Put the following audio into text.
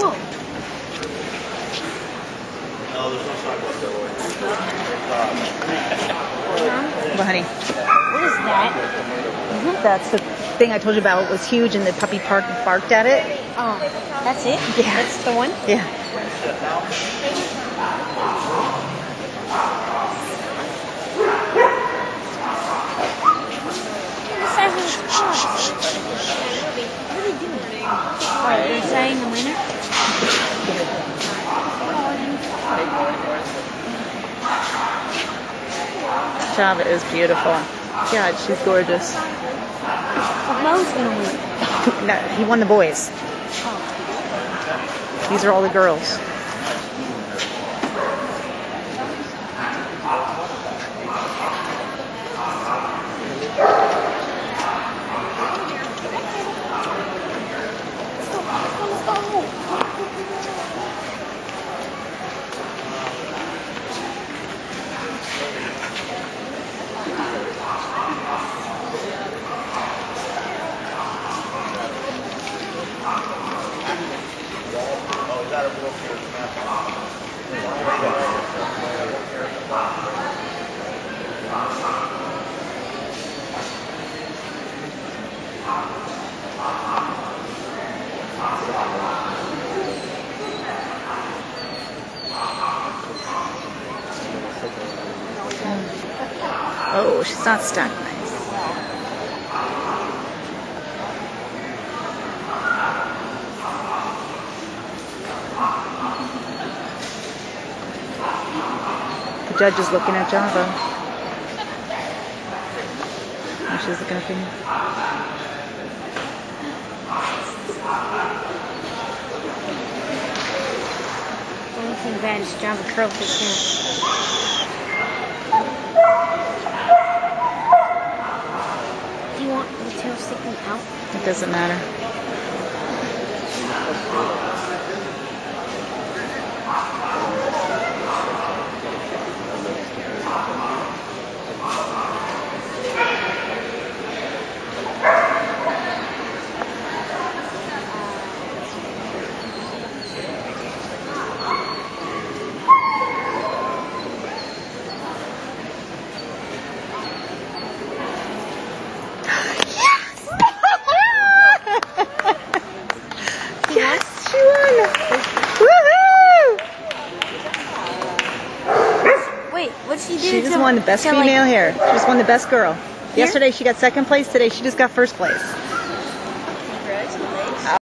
Whoa. There's no sidewalk Well, honey. What is that? Mm -hmm. That's the thing I told you about. It was huge, and the puppy park barked at it. Oh, that's it? Yeah. That's the one? Yeah. Java is beautiful. God, she's gorgeous. Mo's gonna win. No, he won the boys. These are all the girls. Oh, she's not stuck. Judge is looking at Java. Oh, she's looking at me. The only thing bad is Java curled his hair. Do you want the tail sticking out? It doesn't matter. Yes, she won! Woohoo! Wait, what'd she do? She just to- won the best like- female here. She just won the best girl. Yesterday she got second place. Today she just got first place.